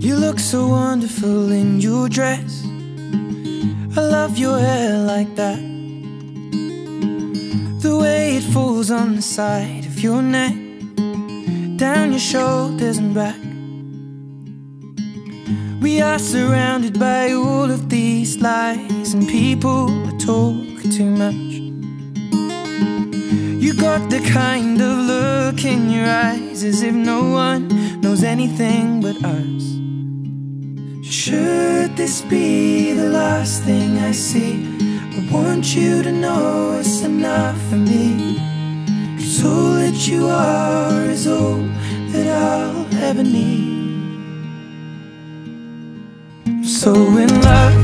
You look so wonderful in your dress. I love your hair like that. The way it falls on the side of your neck, down your shoulders and back. We are surrounded by all of these lies, and people I talk too much. You got the kind of look in your eyes as if no one knows anything but us. Should this be the last thing I see? I want you to know it's enough for me. Cause all that you are is all that I'll ever need. So in love,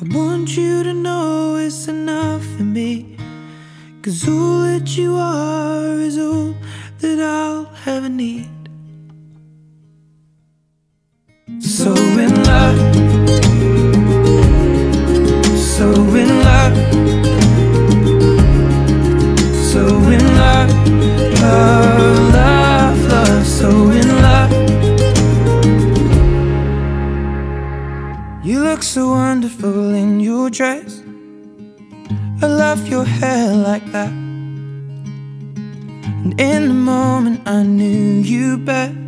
I want you to know it's enough for me. Cause all that you are is all that I'll ever need. Wonderful in your dress. I love your hair like that. And in the moment I knew you better.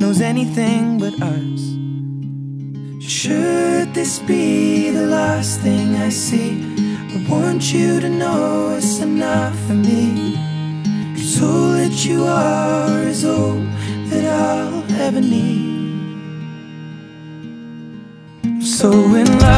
knows anything but us. Should this be the last thing I see? I want you to know it's enough for me. Cause all that you are is all that I'll ever need. I'm so in love,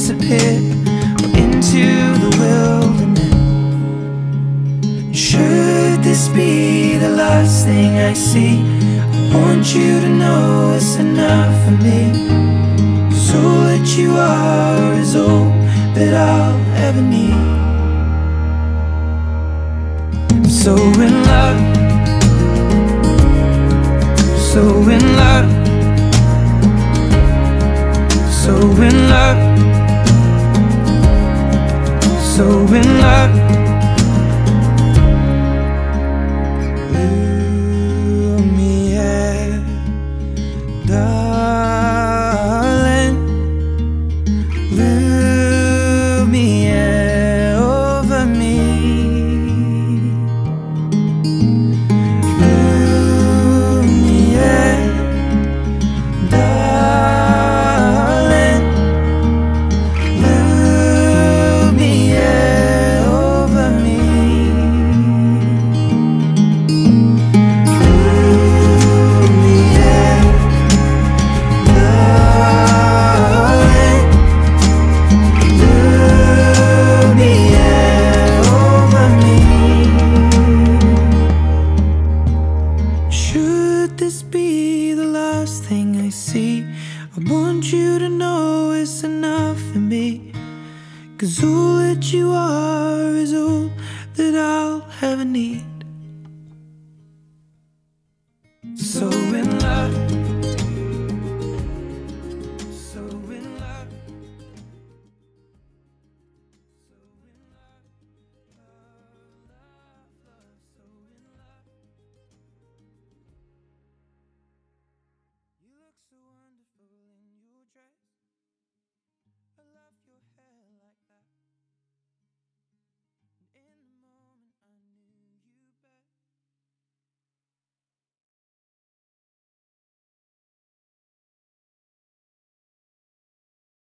disappear Into the wilderness should this be the last thing I see? I want you to know it's enough for me. Cause all that you are is all that I'll ever need. I'm so in love, so in love, so in love, me. Cause all that you are is all that I'll ever need. So